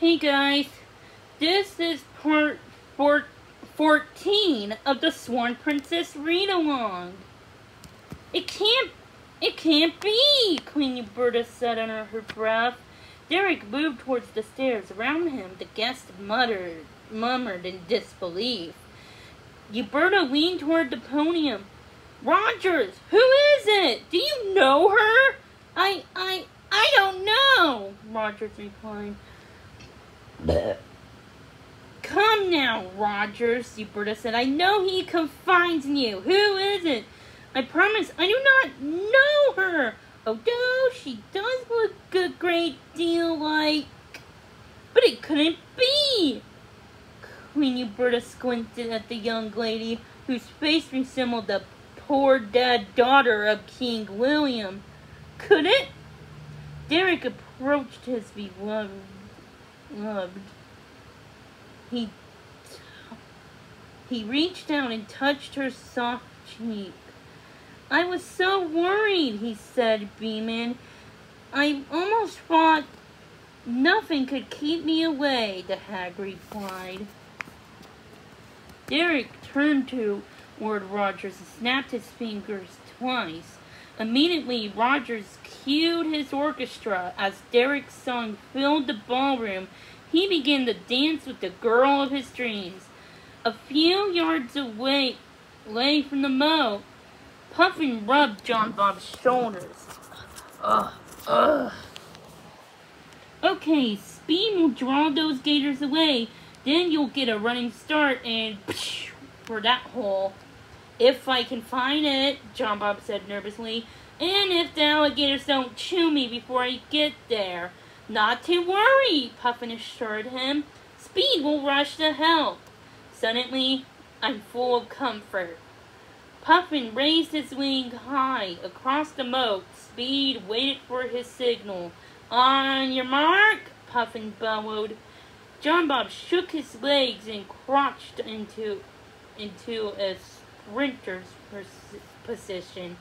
Hey guys, this is part four, 14 of the Swan Princess read along. It can't, it can't be, Queen Uberta said under her breath. Derek moved towards the stairs. Around him, the guests muttered, murmured in disbelief. Uberta leaned toward the podium. Rogers, who is it? Do you know her? I, I, I don't know, Rogers replied. Come now, Rogers, Uberta said. I know he confides in you. Who is it? I promise I do not know her. Although she does look a great deal like... But it couldn't be! Queen Uberta squinted at the young lady, whose face resembled the poor dead daughter of King William. Could it? Derek approached his beloved. Loved. He he reached down and touched her soft cheek. I was so worried, he said, beaming. I almost thought nothing could keep me away, the hag replied. Derek turned toward Rogers and snapped his fingers twice. Immediately, Rogers cued his orchestra as Derek's song filled the ballroom. He began to dance with the girl of his dreams. A few yards away, away from the moat, Puffin rubbed Jean-Bob's shoulders. Ugh, ugh. Okay, Speed will draw those gators away. Then you'll get a running start and for that hole. If I can find it, Jean-Bob said nervously. And if the alligators don't chew me before I get there. Not to worry, Puffin assured him. Speed will rush to help. Suddenly, I'm full of comfort. Puffin raised his wing high across the moat. Speed waited for his signal. On your mark, Puffin bellowed. Jean-Bob shook his legs and crouched into into a sprinter's position.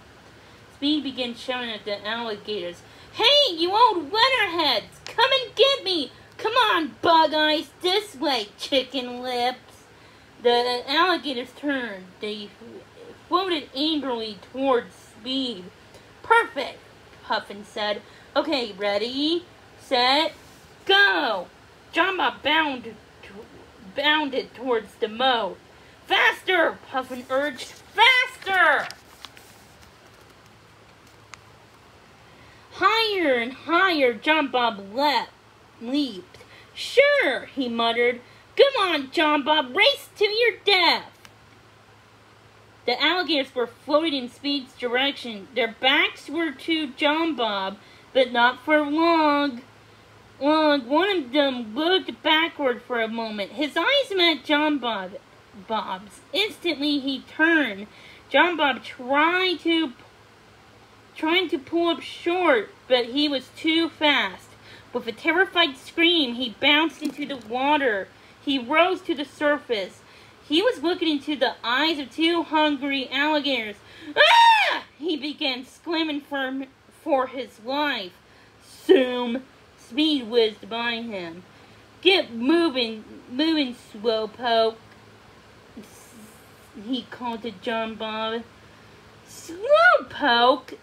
Speed began shouting at the alligators. Hey, you old letterheads! Come and get me! Come on, bug eyes! This way, chicken lips! The alligators turned. They floated angrily towards Speed. Perfect, Puffin said. Okay, ready, set, go! Jamba bounded, bounded towards the moat. Faster, Puffin urged. Faster! Higher and higher Jean-Bob leapt. leaped. Sure, he muttered. Come on, Jean-Bob, race to your death. The alligators were floating in Speed's direction. Their backs were to Jean-Bob, but not for long. Long, one of them looked backward for a moment. His eyes met Jean-Bob. Bob's. Instantly, he turned. Jean-Bob tried to trying to pull up short, but he was too fast. With a terrified scream, he bounced into the water. He rose to the surface. He was looking into the eyes of two hungry alligators. Ah! He began screaming for, for his life. Soon, Speed whizzed by him. Get moving, moving, Slowpoke, he called to Jean-Bob. Slowpoke,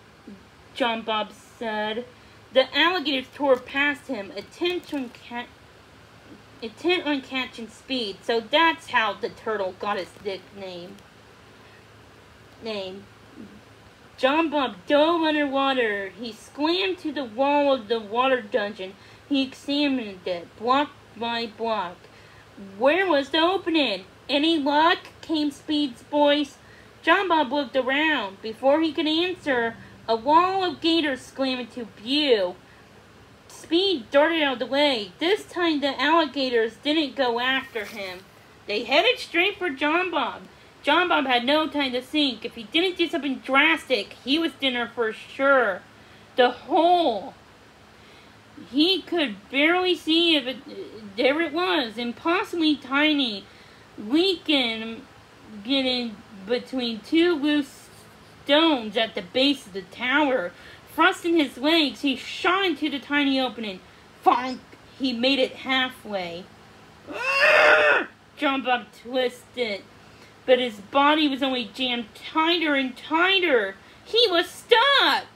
Jean-Bob said. The alligators tore past him, intent on, ca- intent on catching speed. So that's how the turtle got his nickname. Name. Jean-Bob dove underwater. He swam to the wall of the water dungeon. He examined it, block by block. Where was the opening? Any luck? came Speed's voice. Jean-Bob looked around. Before he could answer, a wall of gators swam into view. Speed darted out of the way. This time the alligators didn't go after him. They headed straight for Jean-Bob. John Bob had no time to think. If he didn't do something drastic, he was dinner for sure. The hole. He could barely see if it, there it was, impossibly tiny, leaking, getting between two loose stones at the base of the tower. Thrusting his legs, he shot into the tiny opening. Funk! he made it halfway. Jean-Bob twisted, but his body was only jammed tighter and tighter. He was stuck!